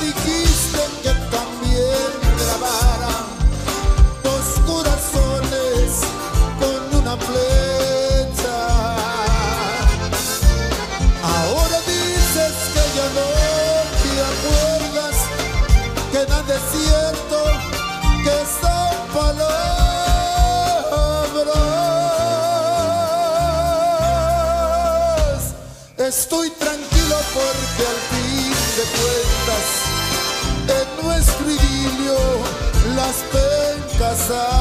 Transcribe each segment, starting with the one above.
dijiste que también grabaran dos corazones con una flecha. Ahora dices que ya no te acuerdas que nada es cierto, que son palabras. Estoy tranquilo porque al fin de cuentas sun.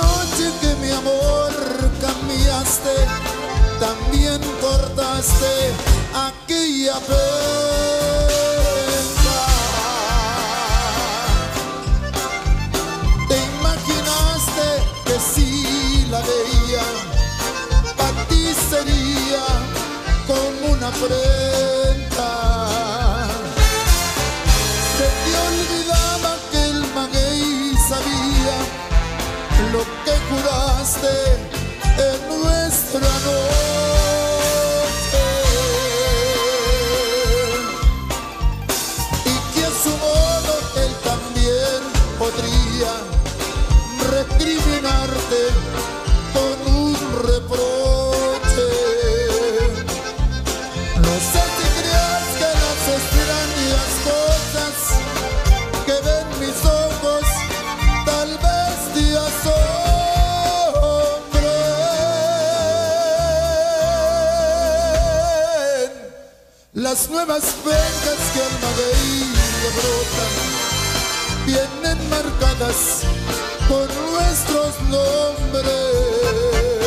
Noche que mi amor cambiaste, también cortaste aquella penca. Te imaginaste que si la veía, para ti sería como una afrenta. Lo que juraste en nuestra noche las nuevas pencas que al le brotan vienen marcadas con nuestros nombres